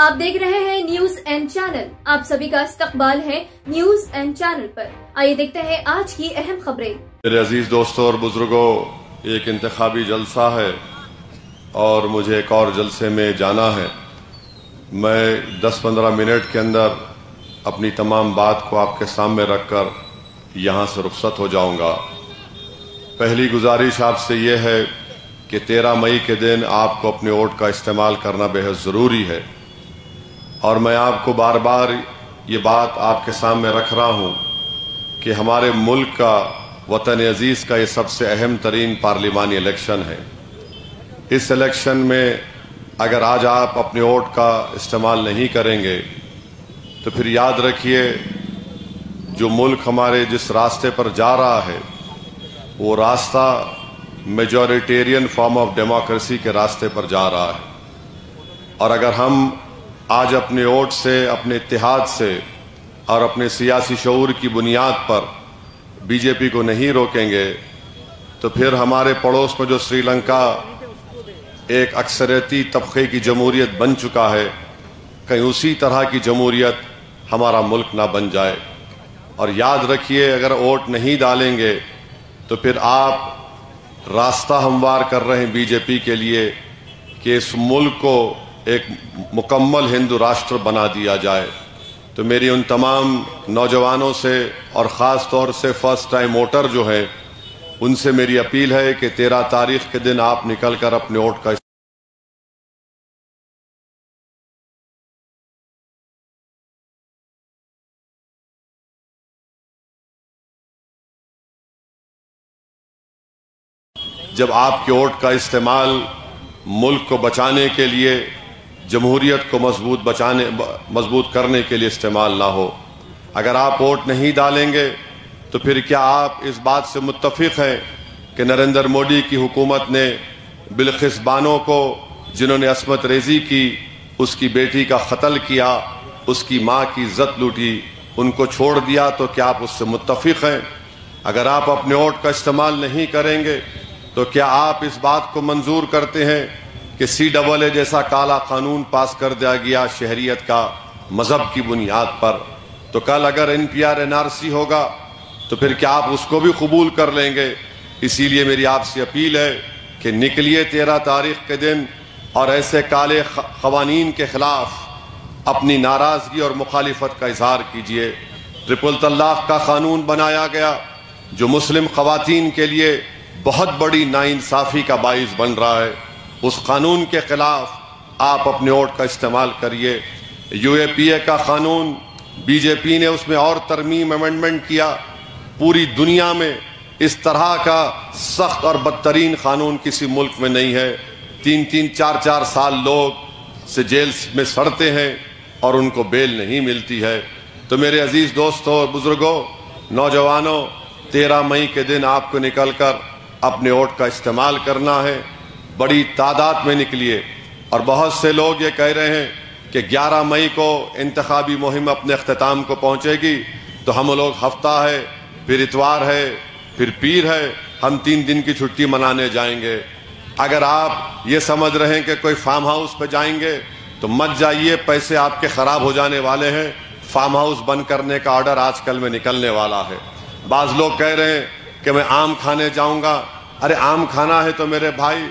आप देख रहे हैं न्यूज़ एंड चैनल। आप सभी का इस्तकबाल है न्यूज़ एंड चैनल पर। आइए देखते हैं आज की अहम खबरें। मेरे अज़ीज़ दोस्तों और बुज़ुर्गों, एक इंतखाबी जलसा है और मुझे एक और जलसे में जाना है। मैं 10-15 मिनट के अंदर अपनी तमाम बात को आपके सामने रखकर यहाँ से रुखसत हो जाऊँगा। पहली गुजारिश आपसे यह है कि 13 मई के दिन आपको अपने वोट का इस्तेमाल करना बेहद ज़रूरी है। और मैं आपको बार बार ये बात आपके सामने रख रहा हूँ कि हमारे मुल्क का वतन अज़ीज़ का ये सबसे अहम तरीन पार्लिमानी इलेक्शन है। इस इलेक्शन में अगर आज आप अपने वोट का इस्तेमाल नहीं करेंगे तो फिर याद रखिए, जो मुल्क हमारे जिस रास्ते पर जा रहा है, वो रास्ता मेजोरिटेरियन फॉर्म ऑफ़ डेमोक्रेसी के रास्ते पर जा रहा है। और अगर हम आज अपने वोट से, अपने इतिहाद से और अपने सियासी शूर की बुनियाद पर बीजेपी को नहीं रोकेंगे तो फिर हमारे पड़ोस में जो श्रीलंका एक अक्सरती तबके की जमहूरियत बन चुका है, कहीं उसी तरह की जमहूरियत हमारा मुल्क ना बन जाए। और याद रखिए, अगर वोट नहीं डालेंगे तो फिर आप रास्ता हमवार कर रहे हैं बीजेपी के लिए कि इस मुल्क को एक मुकम्मल हिंदू राष्ट्र बना दिया जाए। तो मेरी उन तमाम नौजवानों से और ख़ास तौर से फ़र्स्ट टाइम वोटर जो है, उनसे मेरी अपील है कि तेरह तारीख के दिन आप निकल कर अपने वोट का जब आपके वोट का इस्तेमाल मुल्क को बचाने के लिए जमहूरियत को मज़बूत बचाने मज़बूत करने के लिए इस्तेमाल ना हो। अगर आप वोट नहीं डालेंगे तो फिर क्या आप इस बात से मुतफिक हैं कि नरेंद्र मोदी की हुकूमत ने बिलखिस बानो को, जिन्होंने असमत रेजी की, उसकी बेटी का कत्ल किया, उसकी माँ की इज़्ज़त लूटी, उनको छोड़ दिया तो क्या आप उससे मुतफिक हैं? अगर आप अपने वोट का इस्तेमाल नहीं करेंगे तो क्या आप इस बात को मंजूर करते हैं कि सी डबल ए जैसा काला कानून पास कर दिया गया शहरियत का मज़हब की बुनियाद पर। तो कल अगर N P R N R C होगा तो फिर क्या आप उसको भी कबूल कर लेंगे? इसीलिए मेरी आपसे अपील है कि निकलिए तेरह तारीख के दिन और ऐसे काले खवानीन के खिलाफ अपनी नाराज़गी और मुखालिफत का इजहार कीजिए। ट्रिपल तलाक का कानून बनाया गया, जो मुस्लिम खवतिन के लिए बहुत बड़ी नाइंसाफ़ी का बाइस बन रहा है। उस कानून के खिलाफ आप अपने वोट का इस्तेमाल करिए। यू ए पी ए का कानून बीजेपी ने उसमें और तरमीम अमेंडमेंट किया। पूरी दुनिया में इस तरह का सख्त और बदतरीन कानून किसी मुल्क में नहीं है। तीन तीन चार चार साल लोग से जेल में सड़ते हैं और उनको बेल नहीं मिलती है। तो मेरे अज़ीज़ दोस्तों और बुज़ुर्गों, नौजवानों, तेरह मई के दिन आपको निकलकर अपने वोट का इस्तेमाल करना है। बड़ी तादाद में निकलिए। और बहुत से लोग ये कह रहे हैं कि 11 मई को इंतबी मुहिम अपने अख्ताम को पहुंचेगी तो हम लोग हफ़्ता है, फिर इतवार है, फिर पीर है, हम तीन दिन की छुट्टी मनाने जाएँगे। अगर आप ये समझ रहे हैं कि कोई फार्म हाउस पर जाएँगे तो मत जाइए, पैसे आपके ख़राब हो जाने वाले हैं। फार्म हाउस बंद करने का ऑर्डर आजकल में निकलने वाला है। बाज़ लोग कह रहे हैं कि मैं आम खाने जाऊँगा। अरे, आम खाना है तो मेरे भाई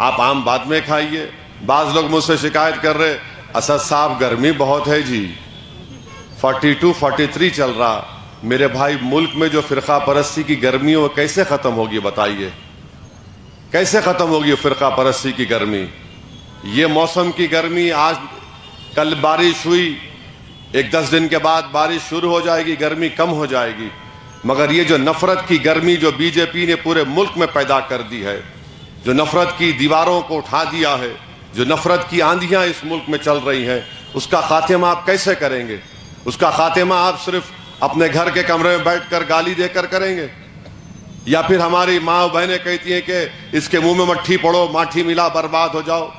आप आम बाद में खाइए। बाज लोग मुझसे शिकायत कर रहे, असद साहब, गर्मी बहुत है जी। 42 43 चल रहा। मेरे भाई मुल्क में जो फिरका परस्ती की गर्मी वो कैसे ख़त्म होगी, बताइए। कैसे ख़त्म होगी फिरका परस्ती की गर्मी? ये मौसम की गर्मी, आज कल बारिश हुई। एक दस दिन के बाद बारिश शुरू हो जाएगी, गर्मी कम हो जाएगी। मगर ये जो नफरत की गर्मी जो बीजेपी ने पूरे मुल्क में पैदा कर दी है जो नफरत की दीवारों को उठा दिया है, जो नफरत की आंधियाँ इस मुल्क में चल रही हैं, उसका खात्मा आप कैसे करेंगे? उसका खात्मा आप सिर्फ़ अपने घर के कमरे में बैठकर गाली देकर करेंगे? या फिर हमारी माँ बहनें कहती हैं कि इसके मुँह में मट्ठी पड़ो, माठी मिला, बर्बाद हो जाओ।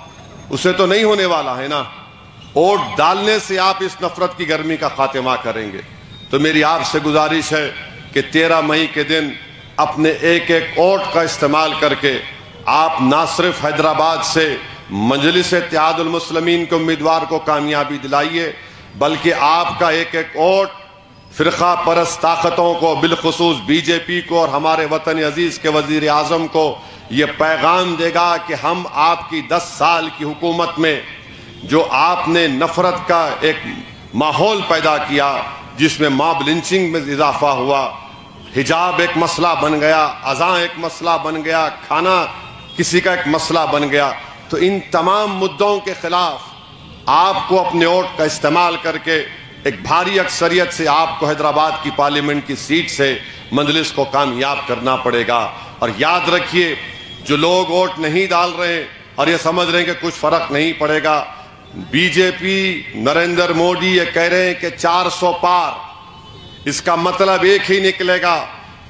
उसे तो नहीं होने वाला है ना? वोट डालने से आप इस नफरत की गर्मी का खात्मा करेंगे। तो मेरी आपसे गुजारिश है कि तेरह मई के दिन अपने एक एक वोट का इस्तेमाल करके आप ना सिर्फ़ हैदराबाद से मजलिस मुस्लिमीन के उम्मीदवार को कामयाबी दिलाइए, बल्कि आपका एक एक वोट फ़िरका परस ताकतों को, बिलखसूस बीजेपी को और हमारे वतन अज़ीज़ के वज़ीर अजम को ये पैगाम देगा कि हम आपकी दस साल की हुकूमत में, जो आपने नफरत का एक माहौल पैदा किया, जिसमें मॉब लिंचिंग में इजाफा हुआ, हिजाब एक मसला बन गया, अजा एक मसला बन गया, खाना किसी का एक मसला बन गया तो इन तमाम मुद्दों के खिलाफ आपको अपने वोट का इस्तेमाल करके एक भारी अक्सरियत से आपको हैदराबाद की पार्लियामेंट की सीट से मंजलिस को कामयाब करना पड़ेगा। और याद रखिए, जो लोग वोट नहीं डाल रहे और ये समझ रहे हैं कि कुछ फ़र्क नहीं पड़ेगा, बीजेपी, नरेंद्र मोदी ये कह रहे हैं कि 400 पार। इसका मतलब एक ही निकलेगा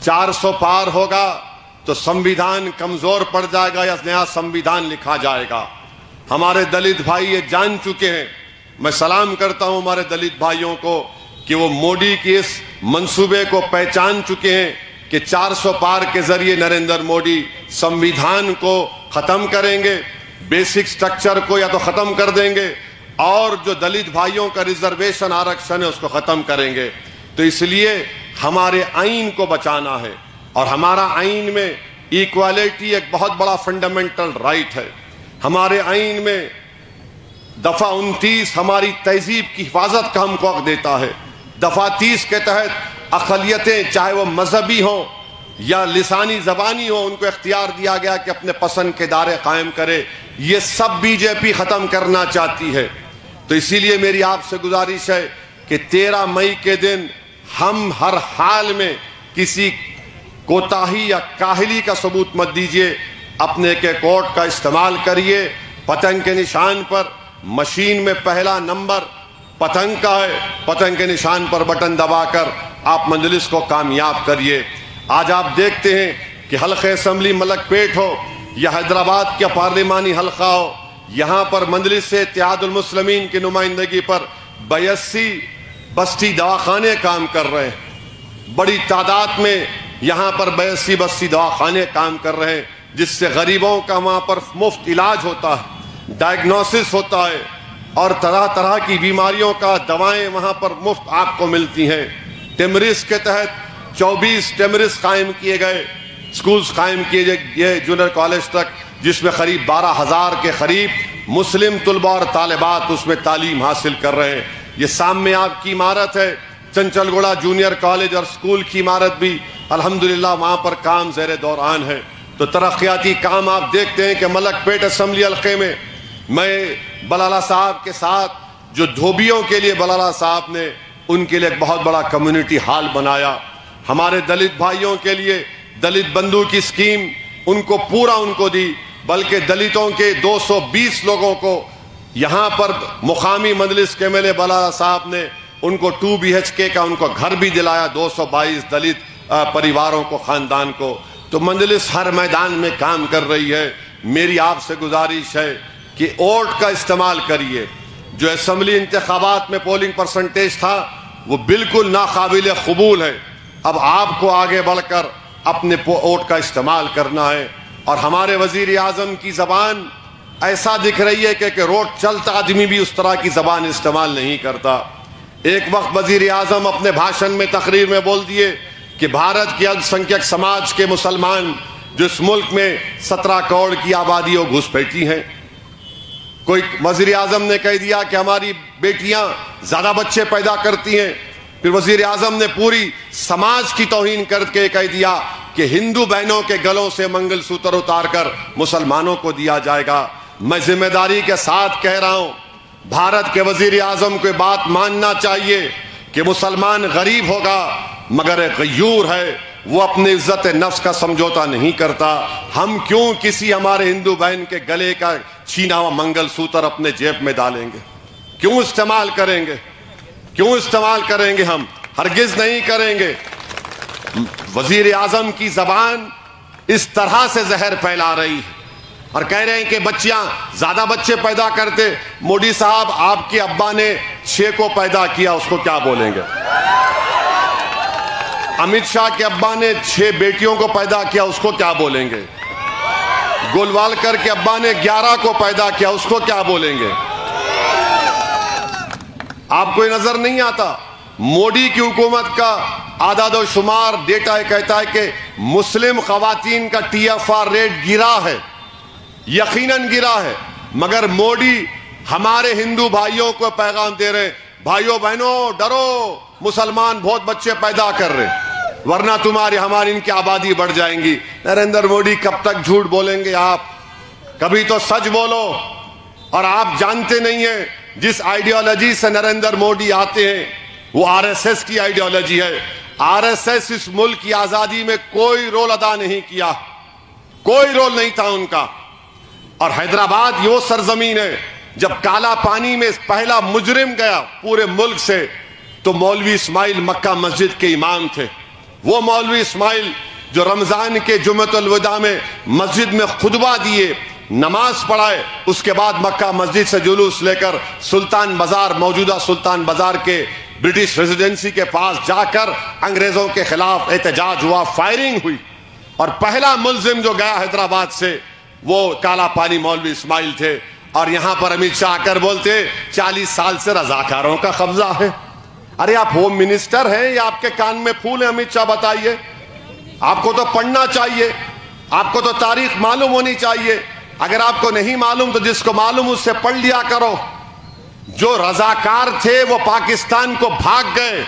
400 पार होगा तो संविधान कमज़ोर पड़ जाएगा या नया संविधान लिखा जाएगा। हमारे दलित भाई ये जान चुके हैं। मैं सलाम करता हूँ हमारे दलित भाइयों को कि वो मोदी के इस मंसूबे को पहचान चुके हैं कि 400 पार के ज़रिए नरेंद्र मोदी संविधान को खत्म करेंगे, बेसिक स्ट्रक्चर को या तो खत्म कर देंगे, और जो दलित भाइयों का रिजर्वेशन आरक्षण है उसको खत्म करेंगे। तो इसलिए हमारे आइन को बचाना है। और हमारा आइन में इक्वालिटी एक बहुत बड़ा फंडामेंटल राइट है। हमारे आइन में दफ़ा उनतीस हमारी तहजीब की हिफाजत का हमको हक देता है। दफ़ा तीस के तहत अकलियतें चाहे वो मजहबी हों या लिसानी जबानी हो, उनको इख्तियार दिया गया कि अपने पसंद के दायरे कायम करे। ये सब बीजेपी खत्म करना चाहती है। तो इसीलिए मेरी आपसे गुजारिश है कि तेरह मई के दिन हम हर हाल में किसी कोताही या काहली का सबूत मत दीजिए। अपने के कोर्ट का इस्तेमाल करिए। पतंग के निशान पर मशीन में पहला नंबर पतंग का है। पतंग के निशान पर बटन दबाकर आप मंजलिस को कामयाब करिए। आज आप देखते हैं कि हल्के असम्बली मलक पेट हो, या हैदराबाद का पार्लिमानी हल्का हो। यहाँ पर मंजलिस से मुस्लिमीन की नुमाइंदगी पर बयासी बस्ती दवाखाने काम कर रहे हैं। बड़ी तादाद में यहाँ पर बयासी बस्ती दवाखाने काम कर रहे हैं, जिससे गरीबों का वहाँ पर मुफ़्त इलाज होता है डायग्नोसिस होता है, और तरह तरह की बीमारियों का दवाएँ वहाँ पर मुफ़्त आपको मिलती हैं। टिमरिस के तहत 24 टेमरिस कायम किए गए स्कूल्स कायम किए गए जूनियर कॉलेज तक, जिसमें करीब बारह हज़ार के करीब मुस्लिम तलबा और तालिबात उसमें तालीम हासिल कर रहे हैं। ये सामने आपकी इमारत है चंचलगुड़ा जूनियर कॉलेज और स्कूल की इमारत भी, अल्हम्दुलिल्लाह, वहाँ पर काम जेर दौरान है। तो तरक्याती काम आप देखते हैं कि मलक पेट असम्बली हल्के में, मैं बलाला साहब के साथ, जो धोबियों के लिए बलाला साहब ने, उनके लिए एक बहुत बड़ा कम्युनिटी हॉल बनाया। हमारे दलित भाइयों के लिए दलित बंधु की स्कीम उनको पूरा उनको दी, बल्कि दलितों के 220 लोगों को, यहाँ पर मुकामी मजलिस के एम बला साहब ने उनको टू बी एच के का उनको घर भी दिलाया 222 दलित परिवारों को, खानदान को। तो मंजलिस हर मैदान में काम कर रही है। मेरी आपसे गुजारिश है कि वोट का इस्तेमाल करिए। जो असम्बली इंतबात में पोलिंग परसेंटेज था, वो बिल्कुल नाकाबिल कबूल है। अब आपको आगे बढ़कर अपने वोट का इस्तेमाल करना है। और हमारे वज़ीर आज़म की जबान ऐसा दिख रही है कि रोड चलता आदमी भी उस तरह की जबान इस्तेमाल नहीं करता। एक वक्त वज़ीर आज़म अपने भाषण में तकरीर में बोल दिए कि भारत के अल्पसंख्यक समाज के मुसलमान जो इस मुल्क में सत्रह करोड़ की आबादी और घुसपैठी हैं। कोई वज़ीर आज़म ने कह दिया कि हमारी बेटियाँ ज़्यादा बच्चे पैदा करती हैं। फिर वज़ीर आज़म ने पूरी समाज की तोहिन करके कह दिया कि हिंदू बहनों के गलों से मंगल सूत्र उतार कर मुसलमानों को दिया जाएगा। मैं ज़िम्मेदारी के साथ कह रहा हूँ भारत के वज़ीर आज़म को बात मानना चाहिए कि मुसलमान गरीब होगा, मगर गयूर है, वो अपनी इज़्ज़त नफ्स का समझौता नहीं करता। हम क्यों किसी हमारे हिंदू बहन के गले का छीना हुआ मंगल सूत्र अपने जेब में डालेंगे? क्यों इस्तेमाल करेंगे? क्यों इस्तेमाल करेंगे हम? हरगिज नहीं करेंगे। वज़ीर आज़म की जबान इस तरह से जहर फैला रही है। और कह रहे हैं कि बच्चियाँ, ज़्यादा बच्चे पैदा करते, मोदी साहब, आपके अब्बा ने छह को पैदा किया, उसको क्या बोलेंगे? अमित शाह के अब्बा ने छह बेटियों को पैदा किया, उसको क्या बोलेंगे? गोलवालकर के अब्बा ने 11 को पैदा किया, उसको क्या बोलेंगे? आपको नज़र नहीं आता? मोदी की हुकूमत का आदाद शुमार, डेटा कहता है कि मुस्लिम खातन का टी टीएफआर रेट गिरा है। यकीनन गिरा है। मगर मोदी हमारे हिंदू भाइयों को पैगाम दे रहे भाइयों, बहनों, डरो, मुसलमान बहुत बच्चे पैदा कर रहे वरना तुम्हारी, हमारी इनकी आबादी बढ़ जाएँगी। नरेंद्र मोदी, कब तक झूठ बोलेंगे आप? कभी तो सच बोलो। और आप जानते नहीं है, जिस आइडियोलॉजी से नरेंद्र मोदी आते हैं, वो आरएसएस की आइडियोलॉजी है। आरएसएस इस मुल्क की आज़ादी में कोई रोल अदा नहीं किया। कोई रोल नहीं था उनका। और हैदराबाद यो सरजमीन है। जब काला पानी में पहला मुजरिम गया पूरे मुल्क से तो मौलवी इस्माइल मक्का मस्जिद के इमाम थे। वो मौलवी इस्माइल जो रमज़ान के जुमतुलविदा में मस्जिद में खुतबा दिए, नमाज़ पढ़ाए, उसके बाद मक्का मस्जिद से जुलूस लेकर सुल्तान बाज़ार, मौजूदा सुल्तान बाज़ार के ब्रिटिश रेजिडेंसी के पास जाकर अंग्रेज़ों के खिलाफ एहतजाज हुआ, फायरिंग हुई। और पहला मुलजिम जो गया हैदराबाद से वो काला पानी मौलवी इस्माइल थे और यहाँ पर अमित शाह आकर बोलते, चालीस साल से रजाकारों का कब्जा है। अरे आप होम मिनिस्टर हैं, या आपके कान में फूल है अमित शाह बताइए। आपको तो पढ़ना चाहिए, आपको तो तारीख मालूम होनी चाहिए। अगर आपको नहीं मालूम तो जिसको मालूम उससे पढ़ लिया करो। जो रजाकार थे वो पाकिस्तान को भाग गए।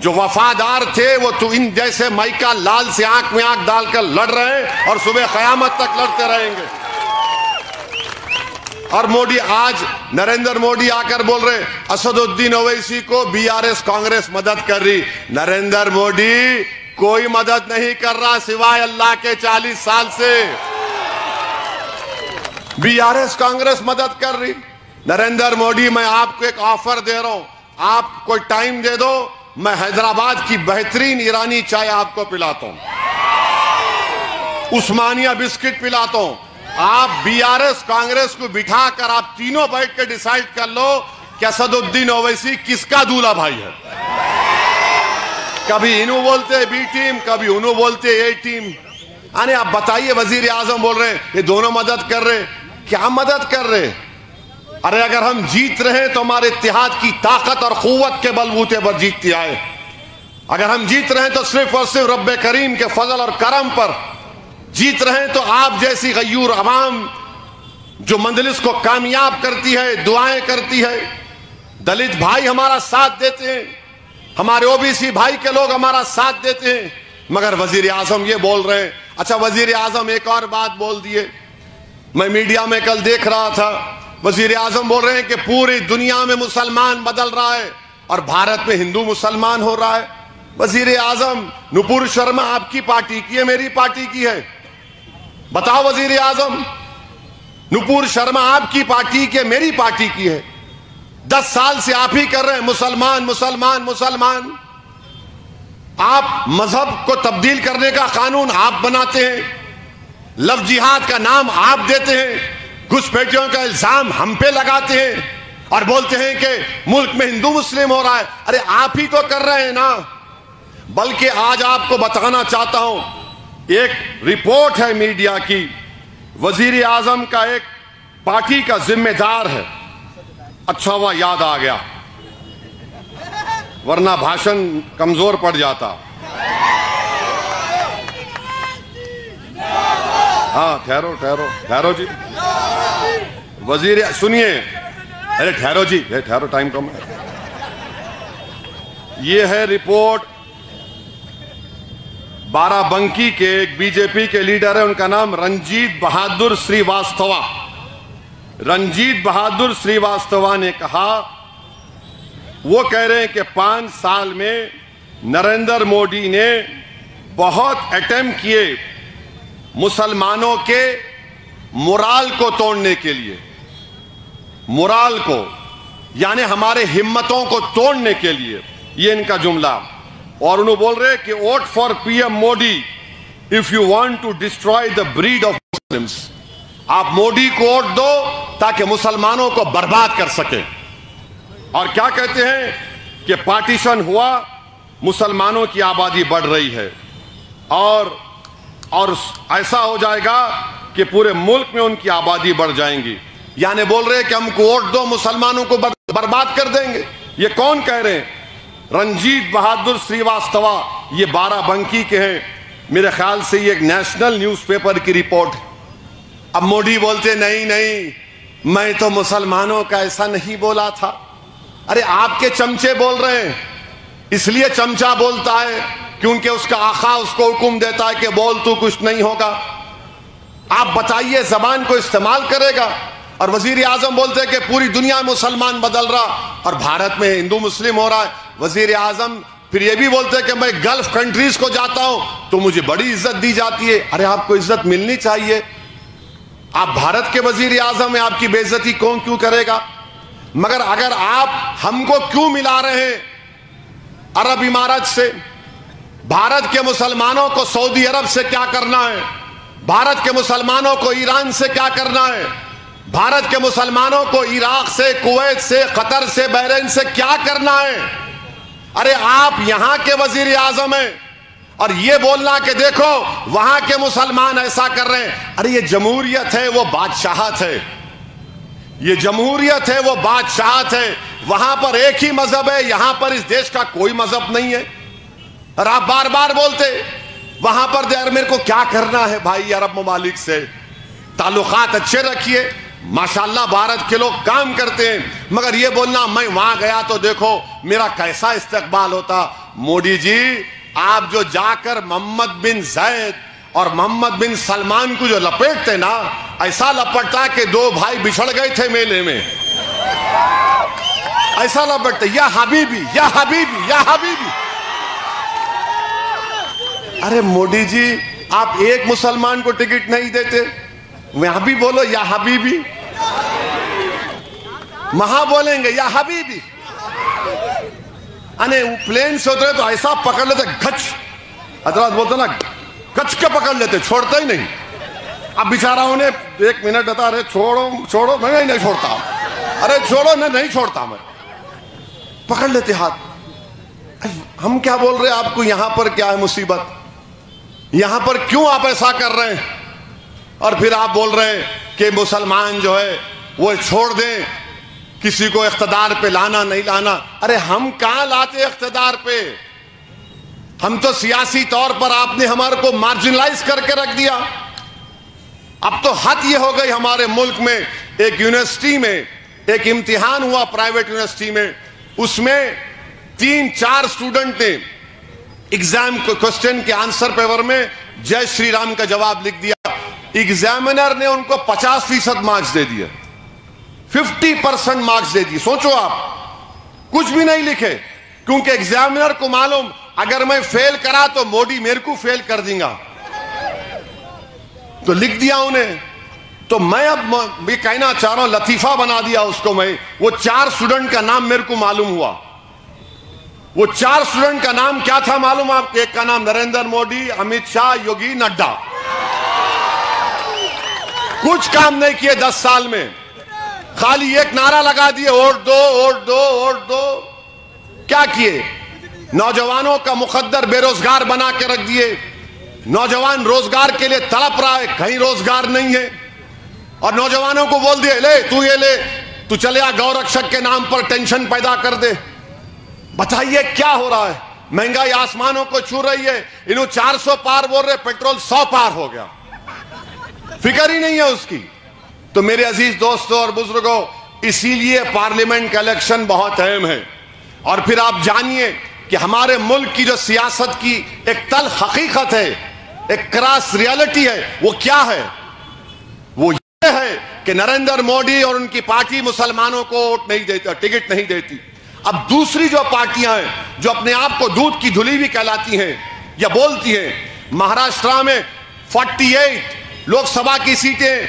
जो वफादार थे, वो तो इन जैसे माइका लाल से आँख में आँख डालकर लड़ रहे हैं और सुबह कयामत तक लड़ते रहेंगे। और मोदी आज नरेंद्र मोदी आकर बोल रहे, असदुद्दीन ओवैसी को बीआरएस कांग्रेस मदद कर रही। नरेंद्र मोदी कोई मदद नहीं कर रहा सिवाय अल्लाह के 40 साल से। बीआरएस कांग्रेस मदद कर रही। नरेंद्र मोदी, मैं आपको एक ऑफ़र दे रहा हूँ। आप कोई टाइम दे दो मैं हैदराबाद की बेहतरीन ईरानी चाय आपको पिलाता हूँ। उस्मानिया बिस्किट पिलाता हूँ। आप बीआरएस, कांग्रेस को बिठाकर आप तीनों बैठ के डिसाइड कर लो कि असदुद्दीन ओवैसी किसका दूल्हा भाई है। कभी इनू बोलते बी टीम, कभी उनू बोलते ए टीम। अरे आप बताइए वज़ीर आज़म बोल रहे हैं, ये दोनों मदद कर रहे क्या मदद कर रहे अरे अगर हम जीत रहे हैं तो हमारे इतिहाद की ताकत और कुत के बलबूते पर जीतते आए। अगर हम जीत रहे हैं तो सिर्फ़ और सिर्फ़ रब करीम के फजल और करम पर जीत रहे हैं तो आप जैसी गयूर अवाम जो मंजलिस को कामयाब करती है, दुआएँ करती है, दलित भाई हमारा साथ देते हैं, हमारे ओबीसी भाई के लोग हमारा साथ देते हैं, मगर वज़ीर आज़म ये बोल रहे हैं अच्छा वज़ीर आज़म एक और बात बोल दिए, मैं मीडिया में कल देख रहा था वज़ीर आज़म बोल रहे हैं कि पूरी दुनिया में मुसलमान बदल रहा है और भारत में हिंदू मुसलमान हो रहा है। वज़ीर आज़म नुपुर शर्मा आपकी पार्टी की है, मेरी पार्टी की है। बताओ वज़ीर आज़म नुपुर शर्मा आपकी पार्टी की है, मेरी पार्टी की है। दस साल से आप ही कर रहे हैं, मुसलमान मुसलमान मुसलमान। आप मज़हब को तब्दील करने का कानून आप बनाते हैं। लव जिहाद का नाम आप देते हैं। घुसपैठियों का इल्ज़ाम हम पे लगाते हैं और बोलते हैं कि मुल्क में हिंदू मुस्लिम हो रहा है। अरे आप ही तो कर रहे हैं ना। बल्कि आज आपको बताना चाहता हूँ, एक रिपोर्ट है मीडिया की। वज़ीर आज़म का एक पार्टी का जिम्मेदार है। अच्छा हुआ याद आ गया, वरना भाषण कमज़ोर पड़ जाता। हाँ ठहरो ठहरो ठहरो जी। वज़ीर, सुनिए। अरे ठहरो जी ठहरो टाइम कम है। ये है रिपोर्ट बाराबंकी के एक बीजेपी के लीडर है, उनका नाम रंजीत बहादुर श्रीवास्तवा। रंजीत बहादुर श्रीवास्तवा ने कहा, वो कह रहे हैं कि पाँच साल में नरेंद्र मोदी ने बहुत अटेम्प्ट किए मुसलमानों के मुराल को तोड़ने के लिए। मुराल को, यानी हमारे हिम्मतों को तोड़ने के लिए, ये इनका जुमला। और उन्होंने बोल रहे कि vote for PM Modi if you want to destroy the breed of Muslims आप मोदी को वोट दो ताकि मुसलमानों को बर्बाद कर सके। और क्या कहते हैं कि पार्टीशन हुआ, मुसलमानों की आबादी बढ़ रही है। और और ऐसा हो जाएगा कि पूरे मुल्क में उनकी आबादी बढ़ जाएँगी। यानी बोल रहे हैं कि हमको वोट दो, मुसलमानों को बर्बाद कर देंगे। ये कौन कह रहे हैं? रंजीत बहादुर श्रीवास्तवा, ये बाराबंकी के हैं। मेरे ख्याल से ये एक नेशनल न्यूज़पेपर की रिपोर्ट अब मोदी बोलते, नहीं नहीं, मैं तो मुसलमानों का ऐसा नहीं बोला था। अरे, आपके चमचे बोल रहे हैं। इसलिए चमचा बोलता है क्योंकि उसका आखा उसको हुक्म देता है कि बोल तू कुछ नहीं होगा। आप बताइए, जबान को इस्तेमाल करेगा? और वज़ीर आज़म बोलते हैं कि पूरी दुनिया मुसलमान बदल रहा और भारत में हिंदू मुस्लिम हो रहा है। वज़ीर आज़म फिर ये भी बोलते हैं कि मैं गल्फ कंट्रीज़ को जाता हूँ तो मुझे बड़ी इज़्ज़त दी जाती है। अरे, आपको इज़्ज़त मिलनी चाहिए। आप भारत के वज़ीर आज़म में आपकी बेइज्जती कौन क्यों करेगा? मगर अगर आप हमको क्यों मिला रहे हैं अरब इमारत से? भारत के मुसलमानों को सऊदी अरब से क्या करना है? भारत के मुसलमानों को ईरान से क्या करना है? भारत के मुसलमानों को इराक से, कुवैत से, कतर से, बहरीन से क्या करना है? अरे आप यहाँ के वज़ीर आज़म हैं और ये बोलना कि देखो, वहाँ के मुसलमान ऐसा कर रहे हैं। अरे ये जमहूरियत है, वो बादशाहत है। ये जमहूरियत है, वो बादशाहत है। वहाँ पर एक ही मज़हब है, यहाँ पर इस देश का कोई मज़हब नहीं है। और आप बार बार बोलते, वहाँ पर यार मेरे को क्या करना है भाई अरब ममालिक से? ताल्लुकात अच्छे रखिए। माशाल्लाह भारत के लोग काम करते हैं। मगर ये बोलना, मैं वहाँ गया तो देखो, मेरा कैसा इस्तेकबाल होता। मोदी जी, आप जो जाकर मोहम्मद बिन जैद और मोहम्मद बिन सलमान को जो लपेटते ना, ऐसा लपटता कि दो भाई बिछड़ गए थे मेले में। ऐसा लपटते, या हबीबी या हबीबी या हबीबी। अरे मोदी जी, आप एक मुसलमान को टिकट नहीं देते। वहाँ भी बोलो, या हबीबी। महा बोलेंगे या हबीबी। अने प्लेन से उतरे तो ऐसा पकड़ लेते गच हजरात बोलते ना गच के पकड़ लेते छोड़ते ही नहीं। अब बेचारा उन्हें एक मिनट बता अरे छोड़ो छोड़ो मैं नहीं, नहीं छोड़ता। अरे छोड़ो मैं नहीं छोड़ता मैं। पकड़ लेते हाथ। हम क्या बोल रहे हैं आपको यहाँ पर क्या है मुसीबत? यहाँ पर क्यों आप ऐसा कर रहे हैं? और फिर आप बोल रहे हैं कि मुसलमान जो है, वो छोड़ दें। किसी को इकतदार पे लाना, नहीं लाना। अरे हम कहाँ लाते इकतदार पे? हम तो सियासी तौर पर आपने हमारे को मार्जिनलाइज करके रख दिया। अब तो हद ये हो गई हमारे मुल्क में। एक यूनिवर्सिटी में, एक इम्तिहान हुआ प्राइवेट यूनिवर्सिटी में। उसमें तीन, चार स्टूडेंट ने एग्ज़ाम क्वेश्चन के आंसर पेपर में जय श्री राम का जवाब लिख दिया। एग्जामिनर ने उनको 50 फ़ीसद मार्क्स दे दिए। 50 परसेंट मार्क्स दे दिए। सोचो आप। कुछ भी नहीं लिखे। क्योंकि एग्जामिनर को मालूम, अगर मैं फेल करा तो मोदी मेरे को फेल कर देगा। तो लिख दिया उन्हें। तो मैं अब ये कहना चाह रहा हूँ, लतीफा बना दिया उसको मैं। वो चार स्टूडेंट का नाम मेरे को मालूम हुआ। वो चार स्टूडेंट का नाम क्या था मालूम आपको? एक का नाम नरेंद्र मोदी, अमित शाह, योगी नड्डा। कुछ काम नहीं किए दस साल में। खाली एक नारा लगा दिए वोट दो वोट दो वोट दो। क्या किए? नौजवानों का मुकद्दर बेरोजगार बना के रख दिए। नौजवान रोज़गार के लिए तड़प रहा है, कहीं रोज़गार नहीं है। और नौजवानों को बोल दिए, ले, तू ये ले, तू चले आ गौरक्षक के नाम पर, टेंशन पैदा कर दे। बताइए क्या हो रहा है? महँगाई आसमानों को छू रही है। इन्हों 400 पार बोल रहे, पेट्रोल 100 पार हो गया। फ़िक्र ही नहीं है उसकी। तो मेरे अज़ीज़ दोस्तों और बुज़ुर्गों, इसीलिए पार्लियामेंट का इलेक्शन बहुत अहम है। और फिर आप जानिए कि हमारे मुल्क की जो सियासत की एक तल हकीकत है, एक क्रॉस रियलिटी है, वो क्या है? वो ये है कि नरेंद्र मोदी और उनकी पार्टी मुसलमानों को वोट नहीं देती, टिकट नहीं देती। अब दूसरी जो पार्टियाँ हैं, जो अपने आप को दूध की धुली भी कहलाती हैं, या बोलती हैं, महाराष्ट्र में 48 लोकसभा की सीटें,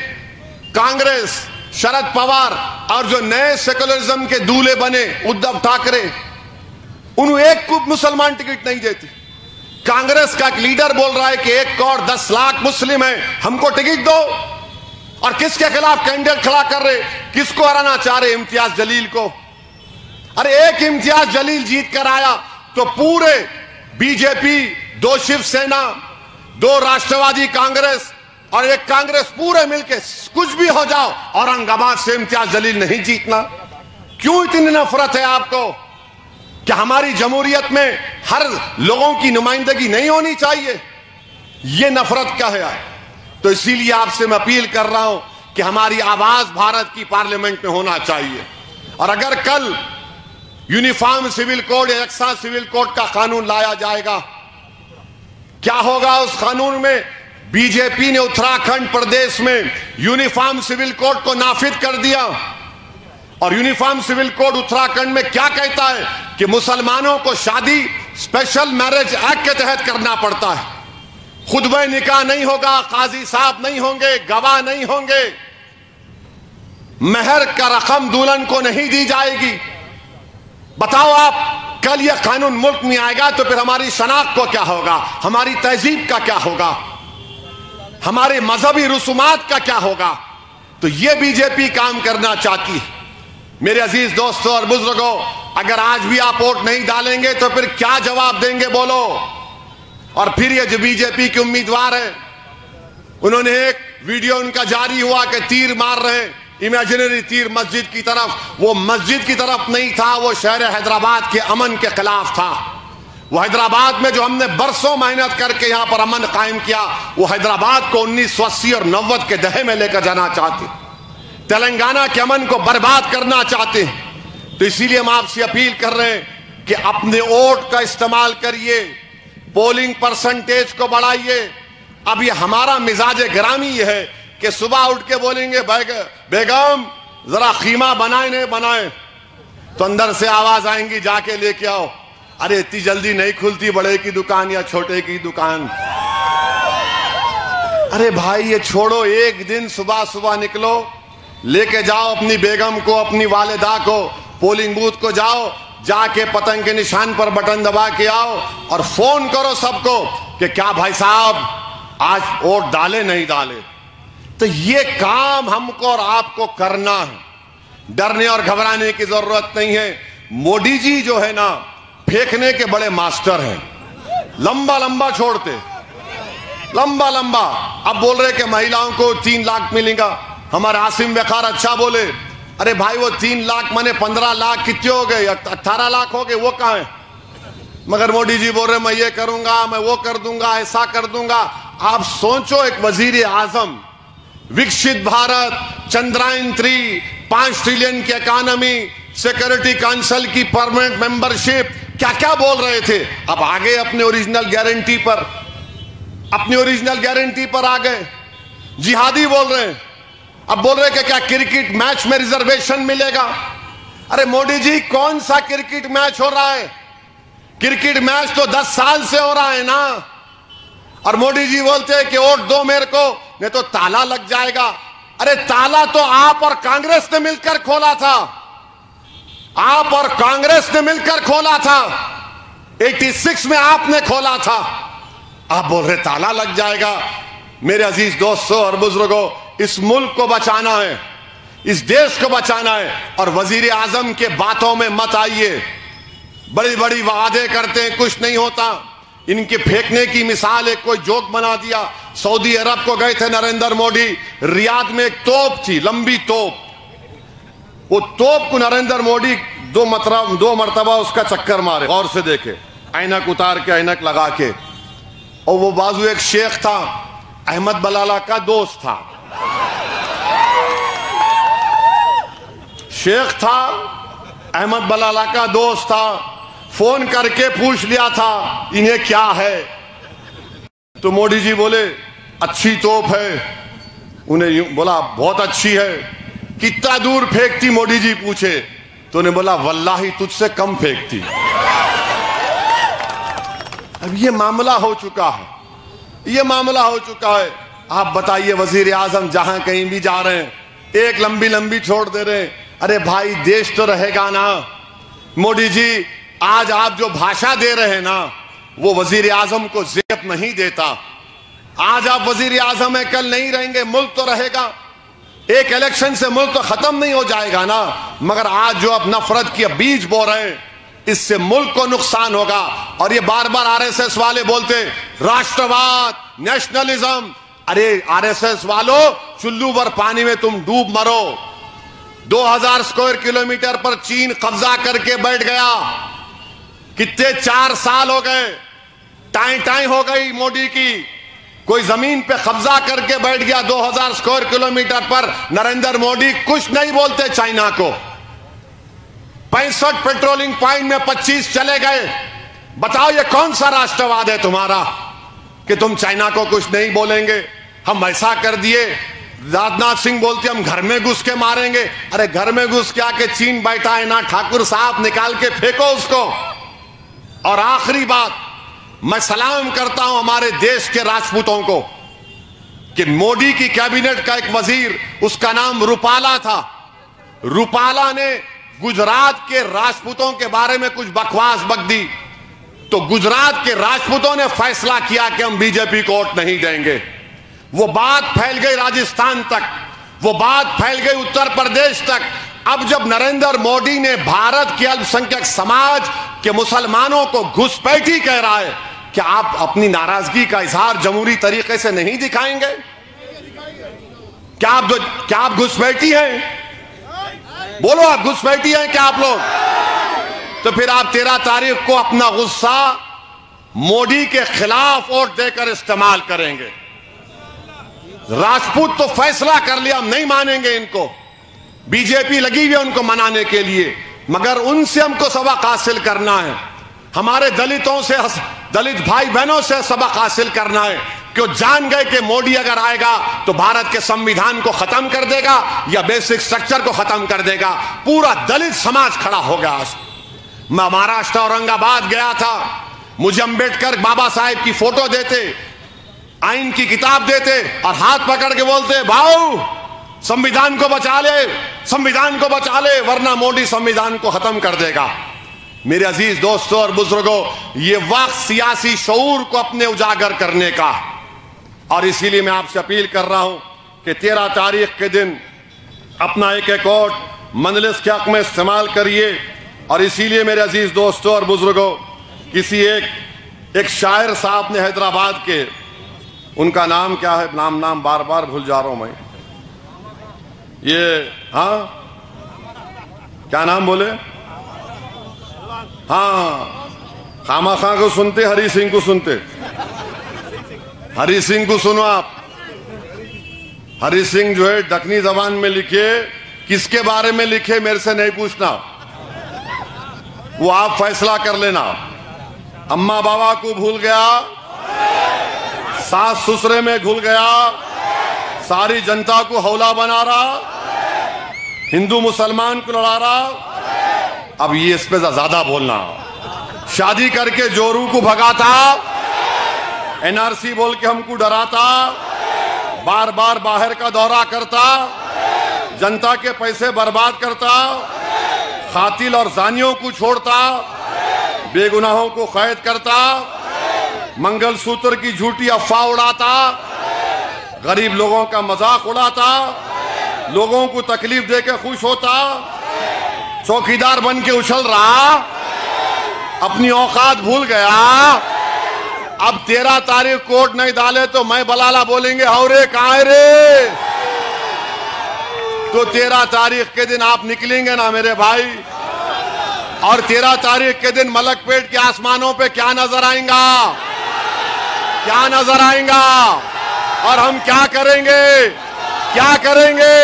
कांग्रेस, शरद पवार और जो नए सेकुलरिज्म के दूल्हे बने, उद्धव ठाकरे, उन्हें एक को मुसलमान टिकट नहीं देते। कांग्रेस का एक लीडर बोल रहा है कि एक करोड़ दस लाख मुस्लिम है, हमको टिकट दो। और किसके खिलाफ कैंडिडेट खड़ा कर रहे, किसको हराना चाह रहे इम्तियाज़ जलील को? अरे एक इम्तियाज़ जलील जीत कर आया तो पूरे बीजेपी, दो शिवसेना, दो राष्ट्रवादी कांग्रेस और एक कांग्रेस पूरे मिलके कुछ भी हो जाओ, औरंगाबाद से इम्तियाज़ जलील नहीं जीतना। क्यों इतनी नफरत है आपको? कि हमारी जमहूरियत में हर लोगों की नुमाइंदगी नहीं होनी चाहिए? यह नफरत क्या है तो इसीलिए आपसे मैं अपील कर रहा हूँ कि हमारी आवाज़ भारत की पार्लियामेंट में होना चाहिए। और अगर कल यूनिफॉर्म सिविल कोड या सिविल कोड का कानून लाया जाएगा, क्या होगा उस कानून में? बीजेपी ने उत्तराखंड प्रदेश में यूनिफॉर्म सिविल कोड को नाफिद कर दिया। और यूनिफॉर्म सिविल कोड उत्तराखंड में क्या कहता है कि मुसलमानों को शादी स्पेशल मैरिज एक्ट के तहत करना पड़ता है। खुद निकाह नहीं होगा, काजी साहब नहीं होंगे, गवाह नहीं होंगे। मेहर का रकम दुल्हन को नहीं दी जाएगी। बताओ आप, कल यह कानून मुल्क में आएगा तो फिर हमारी शनाख्त को क्या होगा? हमारी तहजीब का क्या होगा? हमारे मजहबी रसूमात का क्या होगा? तो यह बीजेपी काम करना चाहती है। मेरे अज़ीज़ दोस्तों और बुज़ुर्गों, अगर आज भी आप वोट नहीं डालेंगे तो फिर क्या जवाब देंगे बोलो? और फिर ये जो बीजेपी के उम्मीदवार हैं, उन्होंने एक वीडियो उनका जारी हुआ कि तीर मार रहे इमेजिनरी तीर मस्जिद की तरफ़, वो मस्जिद की तरफ़ नहीं था, वो शहर हैदराबाद के अमन के खिलाफ था। वो हैदराबाद में जो हमने बरसों मेहनत करके यहाँ पर अमन कायम किया, वो हैदराबाद को उन्नीस सौ अस्सी और नब्बे के दहे में लेकर जाना चाहते तेलंगाना के अमन को बर्बाद करना चाहते हैं। तो इसीलिए हम आपसे अपील कर रहे हैं कि अपने वोट का इस्तेमाल करिए, पोलिंग परसेंटेज को बढ़ाइए। अब ये हमारा मिजाज ग्रामी है कि सुबह उठ के बोलेंगे बेगम, जरा खीमा बनाए, नहीं बनाए। तो अंदर से आवाज़ आएँगी, जाके लेके आओ। अरे इतनी जल्दी नहीं खुलती बड़े की दुकान या छोटे की दुकान। अरे भाई, ये छोड़ो, एक दिन सुबह सुबह निकलो, लेके जाओ अपनी बेगम को, अपनी वालिदा को, पोलिंग बूथ को जाओ, जाके पतंग के निशान पर बटन दबा के आओ और फ़ोन करो सबको कि क्या भाई साहब, आज वोट डाले नहीं डाले। तो ये काम हमको और आपको करना है। डरने और घबराने की ज़रूरत नहीं है। मोदी जी जो है ना फेंकने के बड़े मास्टर हैं। लंबा लंबा छोड़ते। लंबा लंबा। अब बोल रहे कि महिलाओं को तीन लाख मिलेगा। हमारे आसिम बेकार अच्छा बोले। अरे भाई, वो तीन लाख माने पंद्रह लाख कितने हो गए? अट्ठारह लाख हो गए, वो कहा है? मगर मोदी जी बोल रहे, मैं ये करूँगा, मैं वो कर दूँगा, ऐसा कर दूँगा। आप सोचो एक वज़ीर आज़म, विकसित भारत, चंद्रायन थ्री, पाँच ट्रिलियन की इकोनॉमी सिक्योरिटी काउंसिल की परमानेंट मेंबरशिप क्या क्या बोल रहे थे? अब आ गए अपने ओरिजिनल गारंटी पर। अपनी ओरिजिनल गारंटी पर आ गए। जिहादी बोल रहे हैं। अब बोल रहे कि क्या क्रिकेट मैच में रिजर्वेशन मिलेगा? अरे मोदी जी, कौन सा क्रिकेट मैच हो रहा है? क्रिकेट मैच तो 10 साल से हो रहा है ना। और मोदी जी बोलते हैं कि वोट दो मेरे को, नहीं तो ताला लग जाएगा। अरे ताला तो आप और कांग्रेस ने मिलकर खोला था। आप और कांग्रेस ने मिलकर खोला था। 86 में आपने खोला था। आप बोल रहे, ताला लग जाएगा। मेरे अज़ीज़ दोस्तों और बुज़ुर्गों, इस मुल्क को बचाना है, इस देश को बचाना है, और वज़ीर आज़म के बातों में मत आइए। बड़ी बड़ी वादे करते हैं, कुछ नहीं होता। इनके फेंकने की मिसाल एक कोई जोक बना दिया। सऊदी अरब को गए थे नरेंद्र मोदी, रियाद में एक तोप थी, लंबी तोप। वो तोप को नरेंद्र मोदी दो मतलब दो मरतबा उसका चक्कर मारे और से देखे। ऐनक उतार के, ऐनक लगा के। और वो बाजू एक शेख था, अहमद बलाला का दोस्त था। शेख था, अहमद बलाला का दोस्त था। फ़ोन करके पूछ लिया था, इन्हें क्या है? तो मोदी जी बोले, अच्छी तोप है। उन्हें बोला बहुत अच्छी है। कितना दूर फेंकती मोदी जी पूछे? तो उन्हें बोला, वल्लाही, तुझसे कम फेंकती। अब ये मामला हो चुका है। ये मामला हो चुका है। आप बताइए वज़ीर आज़म जहाँ कहीं भी जा रहे हैं, एक लंबी लंबी छोड़ दे रहे हैं, अरे भाई, देश तो रहेगा ना। मोदी जी आज आप जो भाषा दे रहे हैं ना, वो वज़ीर आज़म को जेब नहीं देता। आज आप वज़ीर आज़म है, कल नहीं रहेंगे, मुल्क तो रहेगा। एक इलेक्शन से मुल्क तो खत्म नहीं हो जाएगा ना। मगर आज जो अब नफरत की बीज बो रहे हैं, इससे मुल्क को नुकसान होगा। और ये बार बार आरएसएस वाले बोलते राष्ट्रवाद नेशनलिज्म अरे आरएसएस वालों, चुल्लू भर पानी में तुम डूब मरो। 2000 स्क्वायर किलोमीटर पर चीन कब्जा करके बैठ गया। कितने चार साल हो गए टाई टाई हो गई मोदी की। कोई ज़मीन पे कब्जा करके बैठ गया 2000 स्क्वायर किलोमीटर पर, नरेंद्र मोदी कुछ नहीं बोलते चाइना को। पैंसठ पेट्रोलिंग पॉइंट में 25 चले गए। बताओ ये कौन सा राष्ट्रवाद है तुम्हारा कि तुम चाइना को कुछ नहीं बोलेंगे? हम ऐसा कर दिए। राजनाथ सिंह बोलते हम घर में घुस के मारेंगे। अरे घर में घुस के आके चीन बैठा है ना, ठाकुर साहब निकाल के फेंको उसको। और आखिरी बात मैं सलाम करता हूँ हमारे देश के राजपूतों को कि मोदी की कैबिनेट का एक वज़ीर, उसका नाम रूपाला था। रूपाला ने गुजरात के राजपूतों के बारे में कुछ बकवास बक दी। तो गुजरात के राजपूतों ने फैसला किया कि हम बीजेपी को वोट नहीं देंगे। वो बात फैल गई राजस्थान तक, वो बात फैल गई उत्तर प्रदेश तक। अब जब नरेंद्र मोदी ने भारत के अल्पसंख्यक समाज के मुसलमानों को घुसपैठी कह रहा है क्या आप अपनी नाराज़गी का इजहार जमहूरी तरीके से नहीं दिखाएँगे? क्या आप क्या आप घुसपैठी हैं? बोलो, आप घुसपैठी हैं क्या आप लोग? तो फिर आप तेरह तारीख को अपना गुस्सा मोदी के खिलाफ वोट देकर इस्तेमाल करेंगे। राजपूत तो फैसला कर लिया, हम नहीं मानेंगे इनको। बीजेपी लगी हुई है उनको मनाने के लिए, मगर उनसे हमको सबक हासिल करना है। हमारे दलितों से दलित भाई बहनों से सबक हासिल करना है। कि जान गए कि मोदी अगर आएगा तो भारत के संविधान को खत्म कर देगा या बेसिक स्ट्रक्चर को खत्म कर देगा? पूरा दलित समाज खड़ा हो गया मैं महाराष्ट्र औरंगाबाद गया था। मुझे अंबेडकर बाबा साहेब की फ़ोटो देते, आइन की किताब देते और हाथ पकड़ के बोलते भाऊ संविधान को बचा ले, संविधान को बचा ले, वरना मोदी संविधान को खत्म कर देगा। मेरे अज़ीज़ दोस्तों और बुज़ुर्गों, ये वक्त सियासी शूर को अपने उजागर करने का। और इसीलिए मैं आपसे अपील कर रहा हूँ कि तेरह तारीख के दिन अपना एक एक वोट मंजलिस के हक में इस्तेमाल करिए। और इसीलिए मेरे अज़ीज़ दोस्तों और बुज़ुर्गों, किसी एक एक शायर साहब ने हैदराबाद के, उनका नाम क्या है? नाम नाम बार बार भूल जा रहा हूँ मैं। ये हाँ? क्या नाम बोले? हाँ खामा खां को सुनते, हरी सिंह को सुनते। हरी सिंह को सुनो आप। हरी सिंह जो है दखनी जबान में लिखे, किसके बारे में लिखे, मेरे से नहीं पूछना। वो आप फैसला कर लेना। अम्मा बाबा को भूल गया। सास ससुरे में घुल गया। सारी जनता को हौला बना रहा। हिंदू मुसलमान को लड़ा रहा। अब ये इस पे ज़्यादा बोलना। शादी करके जोरू को भगाता। एनआरसी बोल के हमको डराता। बार बार बाहर का दौरा करता। जनता के पैसे बर्बाद करता। खातिल और जानियों को छोड़ता। बेगुनाहों को कैद करता। मंगलसूत्र की झूठी अफवाह उड़ाता। गरीब लोगों का मज़ाक उड़ाता। लोगों को तकलीफ़ देकर खुश होता। चौकीदार बन के उछल रहा, अपनी औकात भूल गया। अब तेरह तारीख कोर्ट नहीं डाले तो मैं बलाला बोलेंगे हौरे कहा रे। तो तेरह तारीख के दिन आप निकलेंगे ना मेरे भाई। और तेरह तारीख के दिन मलकपेट के आसमानों पे क्या नज़र आएगा? क्या नज़र आएगा? और हम क्या करेंगे? क्या करेंगे?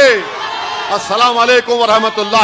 अस्सलाम वालेकुम वरहमतुल्लाह।